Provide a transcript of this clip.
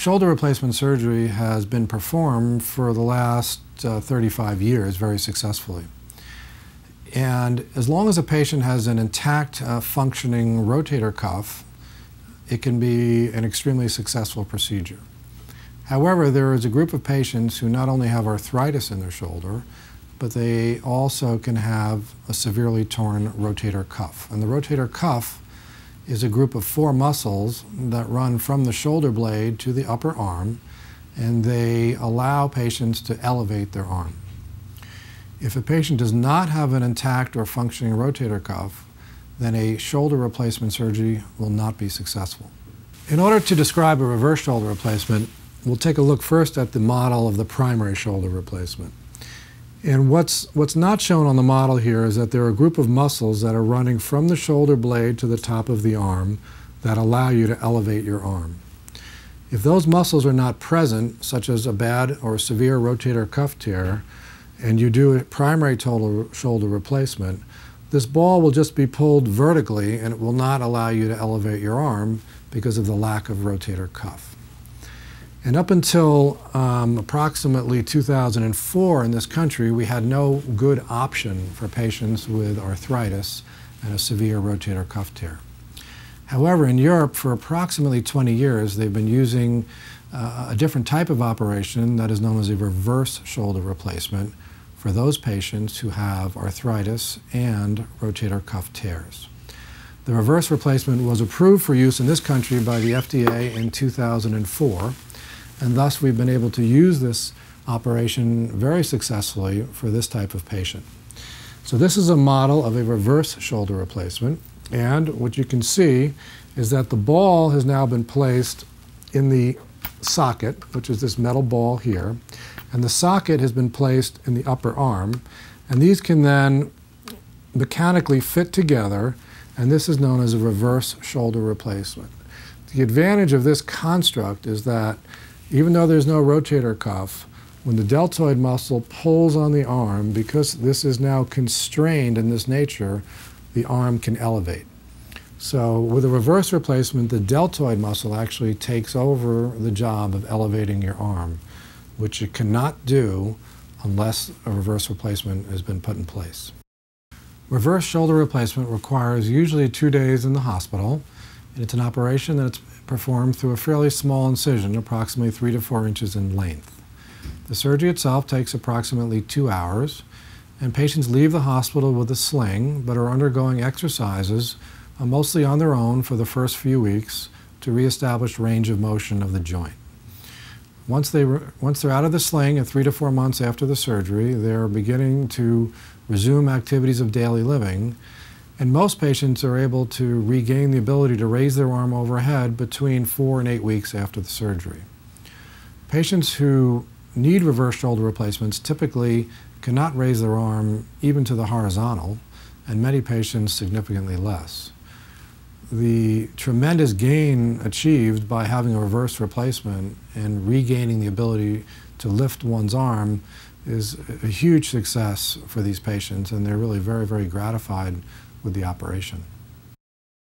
shoulder replacement surgery has been performed for the last uh, 35 years very successfully. And as long as a patient has an intact uh, functioning rotator cuff, it can be an extremely successful procedure. However, there is a group of patients who not only have arthritis in their shoulder, but they also can have a severely torn rotator cuff. And the rotator cuff is a group of four muscles that run from the shoulder blade to the upper arm, and they allow patients to elevate their arm. If a patient does not have an intact or functioning rotator cuff, then a shoulder replacement surgery will not be successful. In order to describe a reverse shoulder replacement, we'll take a look first at the model of the primary shoulder replacement. And what's, what's not shown on the model here is that there are a group of muscles that are running from the shoulder blade to the top of the arm that allow you to elevate your arm. If those muscles are not present, such as a bad or severe rotator cuff tear, and you do a primary total shoulder replacement, this ball will just be pulled vertically and it will not allow you to elevate your arm because of the lack of rotator cuff. And up until um, approximately 2004 in this country, we had no good option for patients with arthritis and a severe rotator cuff tear. However, in Europe, for approximately 20 years, they've been using uh, a different type of operation that is known as a reverse shoulder replacement, for those patients who have arthritis and rotator cuff tears. The reverse replacement was approved for use in this country by the FDA in 2004, and thus we've been able to use this operation very successfully for this type of patient. So this is a model of a reverse shoulder replacement, and what you can see is that the ball has now been placed in the socket, which is this metal ball here, and the socket has been placed in the upper arm, and these can then mechanically fit together, and this is known as a reverse shoulder replacement. The advantage of this construct is that even though there's no rotator cuff, when the deltoid muscle pulls on the arm, because this is now constrained in this nature, the arm can elevate. So with a reverse replacement, the deltoid muscle actually takes over the job of elevating your arm which it cannot do unless a reverse replacement has been put in place. Reverse shoulder replacement requires usually two days in the hospital, and it's an operation that's performed through a fairly small incision, approximately three to four inches in length. The surgery itself takes approximately two hours, and patients leave the hospital with a sling, but are undergoing exercises, uh, mostly on their own for the first few weeks, to reestablish range of motion of the joint. Once, they once they're out of the sling and three to four months after the surgery, they're beginning to resume activities of daily living. And most patients are able to regain the ability to raise their arm overhead between four and eight weeks after the surgery. Patients who need reverse shoulder replacements typically cannot raise their arm even to the horizontal, and many patients significantly less the tremendous gain achieved by having a reverse replacement and regaining the ability to lift one's arm is a huge success for these patients, and they're really very, very gratified with the operation.